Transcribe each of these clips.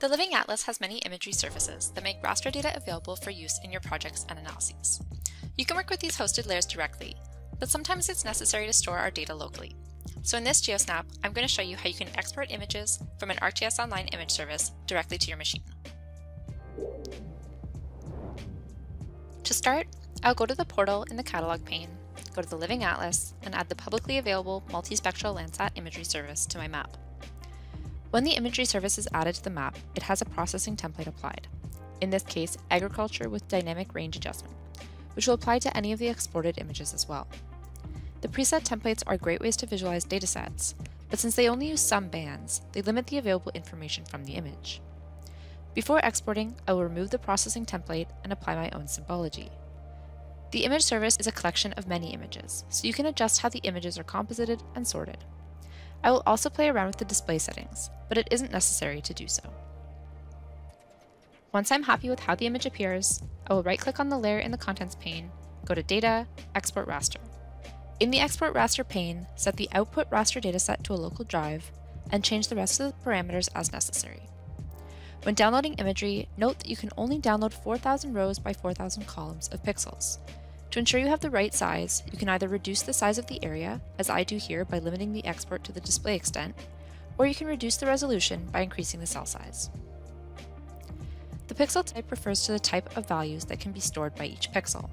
The Living Atlas has many imagery services that make raster data available for use in your projects and analyses. You can work with these hosted layers directly, but sometimes it's necessary to store our data locally. So in this GeoSnap, I'm going to show you how you can export images from an ArcGIS Online image service directly to your machine. To start, I'll go to the portal in the catalog pane, go to the Living Atlas, and add the publicly available multispectral Landsat imagery service to my map. When the imagery service is added to the map, it has a processing template applied, in this case agriculture with dynamic range adjustment, which will apply to any of the exported images as well. The preset templates are great ways to visualize datasets, but since they only use some bands, they limit the available information from the image. Before exporting, I will remove the processing template and apply my own symbology. The image service is a collection of many images, so you can adjust how the images are composited and sorted. I will also play around with the display settings, but it isn't necessary to do so. Once I'm happy with how the image appears, I will right-click on the layer in the Contents pane, go to Data, Export Raster. In the Export Raster pane, set the output raster dataset to a local drive, and change the rest of the parameters as necessary. When downloading imagery, note that you can only download 4,000 rows by 4,000 columns of pixels, to ensure you have the right size, you can either reduce the size of the area, as I do here by limiting the export to the display extent, or you can reduce the resolution by increasing the cell size. The pixel type refers to the type of values that can be stored by each pixel.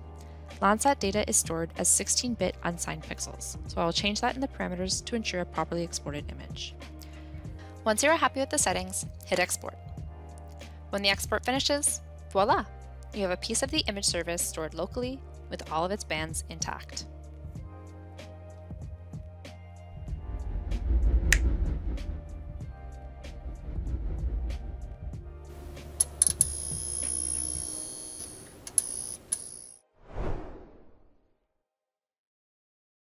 Landsat data is stored as 16-bit unsigned pixels, so I will change that in the parameters to ensure a properly exported image. Once you are happy with the settings, hit export. When the export finishes, voila! You have a piece of the image service stored locally with all of its bands intact.